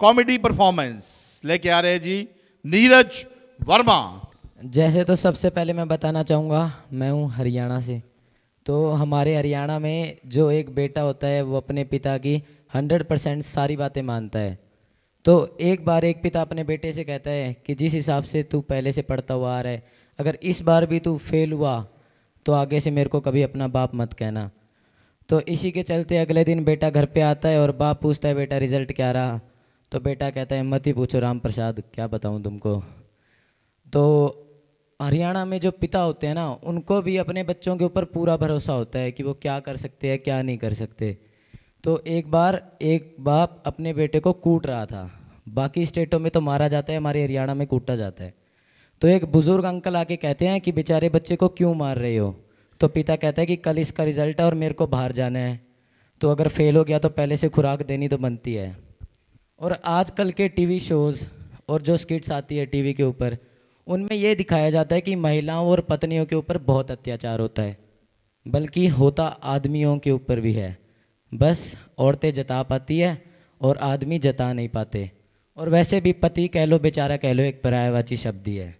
Comedy performance लेके आ रहे हैं जी, नीरज वर्मा। जैसे तो सबसे पहले मैं बताना चाहूँगा, मैं हूँ हरियाणा से। तो हमारे हरियाणा में जो एक बेटा होता है, वो अपने पिता की हंड्रेड परसेंट सारी बातें मानता है। तो एक बार एक पिता अपने बेटे से कहता है कि जिस हिसाब से तू पहले से पढ़ता हुआ आ रहा है, अगर इस बार भी तू फेल हुआ तो आगे से मेरे को कभी अपना बाप मत कहना। तो इसी के चलते अगले दिन बेटा घर पे आता है और बाप पूछता है, बेटा रिज़ल्ट क्या रहा? तो बेटा कहता है हिम्मत ही पूछो राम प्रसाद क्या बताऊँ तुमको? तो हरियाणा में जो पिता होते हैं ना, उनको भी अपने बच्चों के ऊपर पूरा भरोसा होता है कि वो क्या कर सकते हैं, क्या नहीं कर सकते। तो एक बार एक बाप अपने बेटे को कूट रहा था। बाकी स्टेटों में तो मारा जाता है, हमारे हरियाणा में कूटा जाता है। तो एक बुज़ुर्ग अंकल आके कहते हैं कि, बेचारे बच्चे को क्यों मार रहे हो? तो पिता कहता है कि, कल इसका रिज़ल्ट है और मेरे को बाहर जाना है। तो अगर फेल हो गया तो पहले से खुराक देनी तो बनती है। और आजकल के टीवी शोज़ और जो स्किट्स आती है टीवी के ऊपर, उनमें ये दिखाया जाता है कि महिलाओं और पत्नियों के ऊपर बहुत अत्याचार होता है, बल्कि होता आदमियों के ऊपर भी है। बस औरतें जता पाती है और आदमी जता नहीं पाते। और वैसे भी पति कह लो, बेचारा कह लो, एक पर्यायवाची शब्द ही है।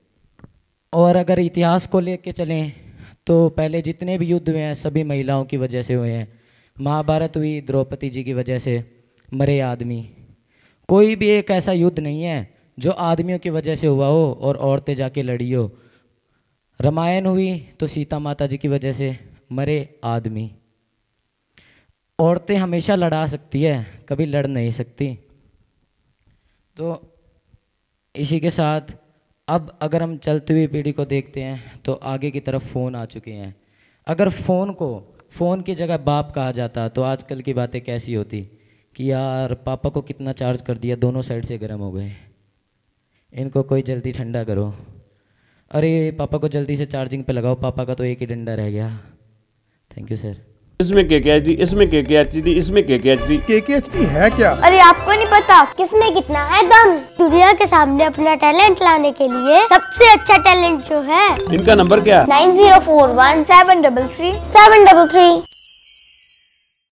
और अगर इतिहास को लेके चलें तो पहले जितने भी युद्ध हुए हैं, सभी महिलाओं की वजह से हुए हैं। महाभारत हुई द्रौपदी जी की वजह से, मरे आदमी। कोई भी एक ऐसा युद्ध नहीं है जो आदमियों की वजह से हुआ हो और औरतें जाके लड़ी हो। रामायण हुई तो सीता माता जी की वजह से मरे आदमी। औरतें हमेशा लड़ा सकती है, कभी लड़ नहीं सकती। तो इसी के साथ अब अगर हम चलती हुई पीढ़ी को देखते हैं तो आगे की तरफ़ फ़ोन आ चुके हैं। अगर फ़ोन को, फ़ोन की जगह बाप कहा जाता तो आजकल की बातें कैसी होती? कि यार पापा को कितना चार्ज कर दिया दोनों साइड से गर्म हो गए। इनको कोई जल्दी ठंडा करो। अरे पापा को जल्दी से चार्जिंग पे लगाओ पापा का तो एक ही डंडा रह गया। थैंक यू सर इसमें के के एच डी इसमें के के एच डी इसमें के के एच डी केकेएचडी है क्या? अरे आपको नहीं पता किसमें कितना है दम? दुनिया के सामने अपना टैलेंट लाने के लिए सबसे अच्छा टैलेंट जो है इनका नंबर क्या? Nine zero four one seven double three seven double three.